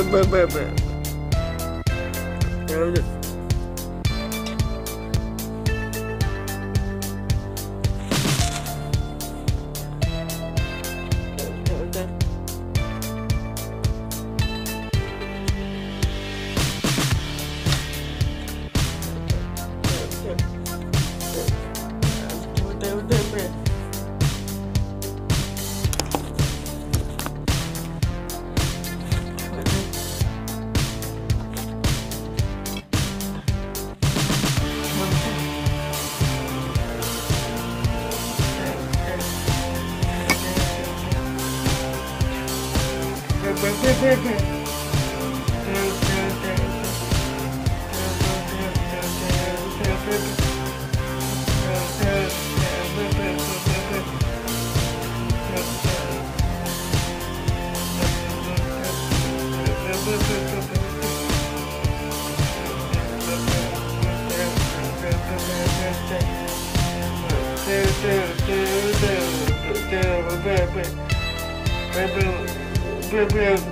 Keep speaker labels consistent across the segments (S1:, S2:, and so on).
S1: blah, Yeah. Blah, blah, blah.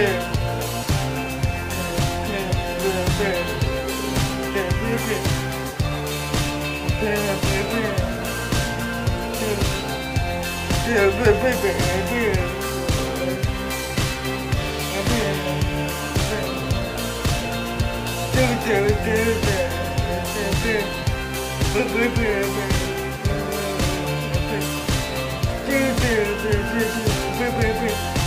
S1: yeah. Thank you.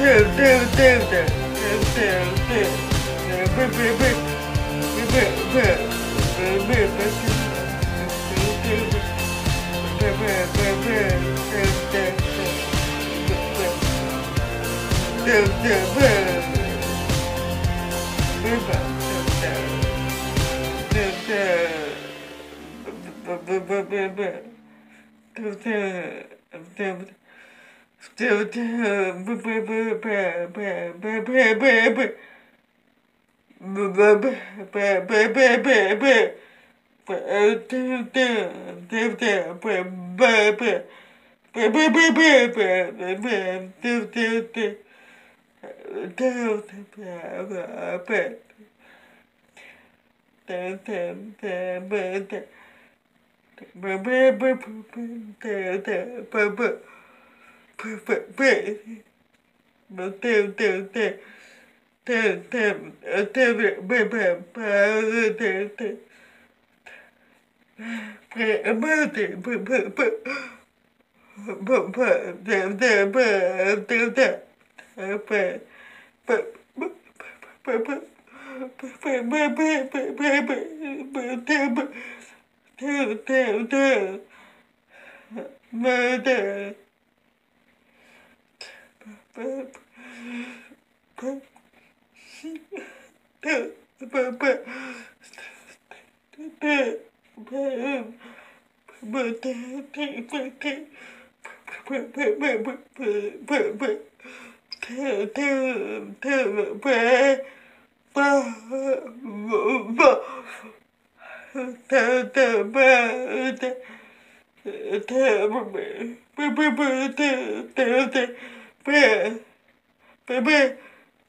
S1: Dude, dude, dude, dude, dude, dude. Still, Bye. Murder. 心疼宝贝疼疼疼疼疼宝贝疼疼宝贝疼疼疼疼宝贝宝贝疼疼疼宝贝宝贝宝贝宝贝宝贝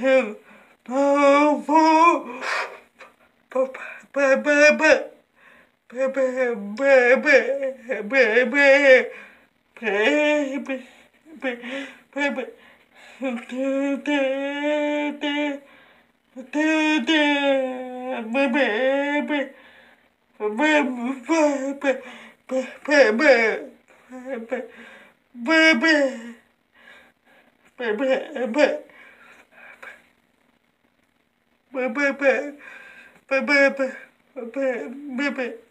S1: him powerful. Baby, baby, baby. 拜拜拜拜拜拜拜拜拜